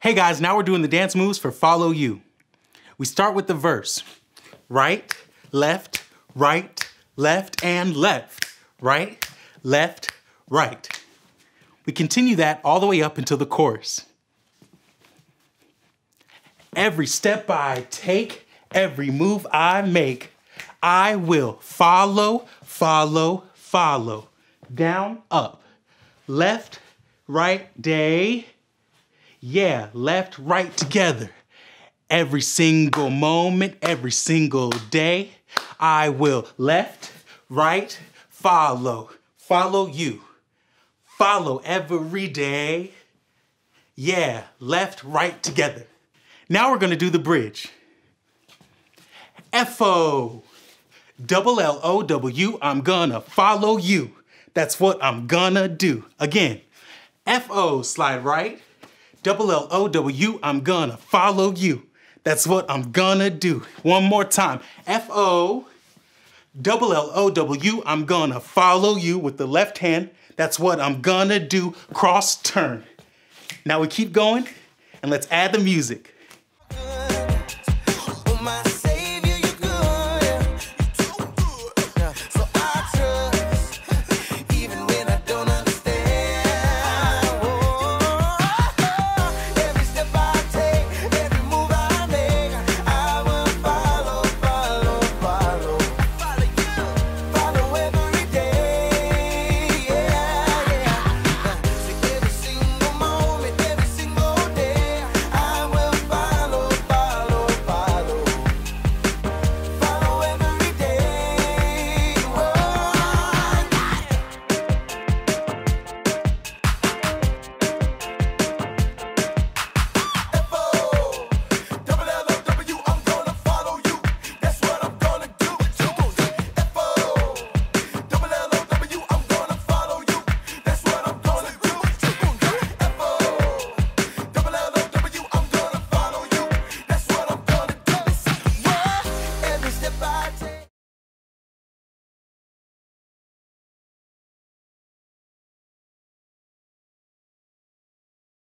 Hey guys, now we're doing the dance moves for Follow You. We start with the verse. Right, left, right, left, and left. Right, left, right. We continue that all the way up until the chorus. Every step I take, every move I make, I will follow, follow, follow. Down, up, left, right, day. Yeah, left, right together. Every single moment, every single day, I will left, right, follow, follow you. Follow every day. Yeah, left, right together. Now we're gonna do the bridge. F-O, double L-O-W, I'm gonna follow you. That's what I'm gonna do. Again, F-O, slide right, double L O W, I'm gonna follow you. That's what I'm gonna do. One more time. F O double L O W, I'm gonna follow you with the left hand. That's what I'm gonna do. Cross turn. Now we keep going and let's add the music.